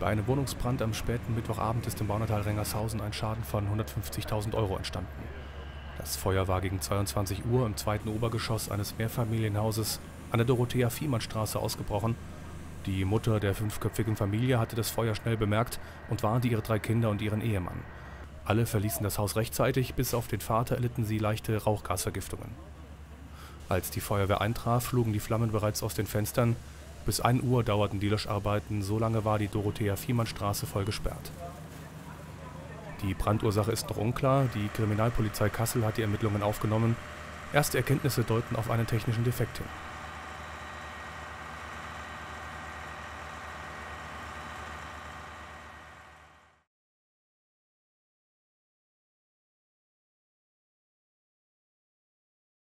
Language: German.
Bei einem Wohnungsbrand am späten Mittwochabend ist im Baunatal Rengershausen ein Schaden von 150.000 Euro entstanden. Das Feuer war gegen 22 Uhr im zweiten Obergeschoss eines Mehrfamilienhauses an der Dorothea-Viehmann-Straße ausgebrochen. Die Mutter der fünfköpfigen Familie hatte das Feuer schnell bemerkt und warnte ihre drei Kinder und ihren Ehemann. Alle verließen das Haus rechtzeitig, bis auf den Vater erlitten sie leichte Rauchgasvergiftungen. Als die Feuerwehr eintraf, flogen die Flammen bereits aus den Fenstern. Bis 1 Uhr dauerten die Löscharbeiten, so lange war die Dorothea-Viehmann-Straße voll gesperrt. Die Brandursache ist noch unklar, die Kriminalpolizei Kassel hat die Ermittlungen aufgenommen. Erste Erkenntnisse deuten auf einen technischen Defekt hin.